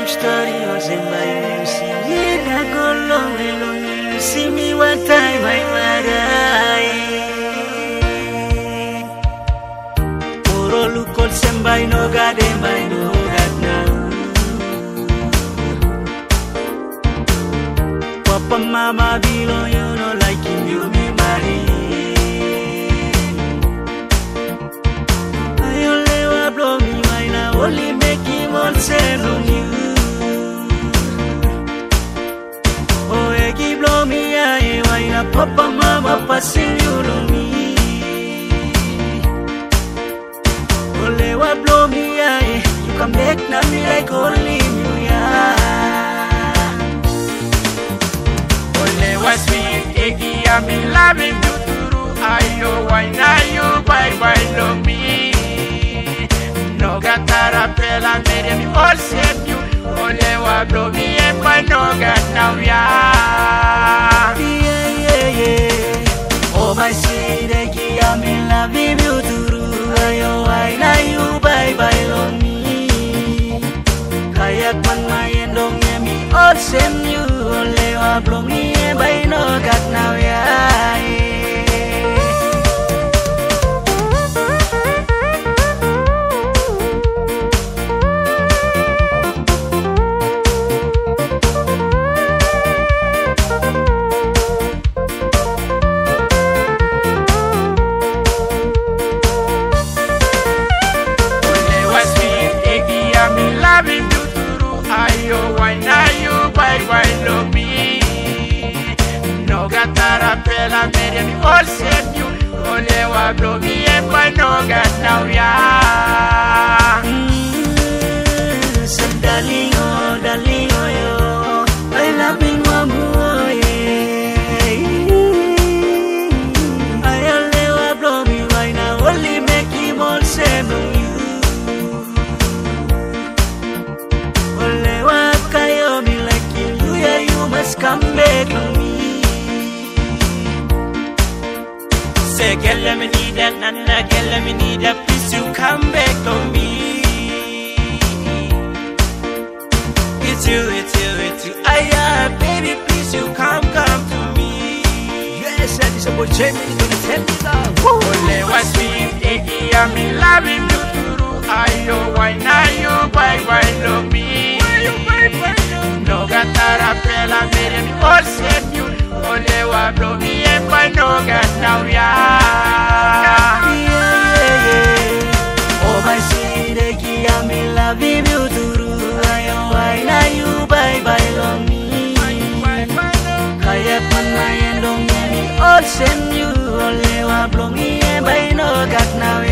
you story or somebody you see me I go long way long you see me no gade no gad Papa mama bilo papa mama passing you on me Only blow me I you can make na me like only you yeah Ole was sweet, Iggy, I'm in loving you through. Ayo, why now you bye bye lo me? No gatara pela mere mi all save you. Ole wa blow me and my no gat now. Yeah, I'm in love with you through. Ayo, why na you bye bye on me? Kayak man mayan dong ya mi all same you. Ole wa blow me and by no got now yeah. Mere mi all save you. Ole wa blow me and no gat now ya. Mm, Sandali oh, Say, girl, let me need that, nana, girl, let me need that. Please, you come back to me. It's you, it's you, it's you. Aya, baby, please, you come, come to me. Yes, that is a boy Jamie, he's gonna tell me that. Ole was sweet, Iggy, I'm in loving you through. Ayo, why not you bye bye lo me? No gatara pela, mere mi all save you. Ole wa blow me yami all send you. Ole wa blong iye by no gat now ya.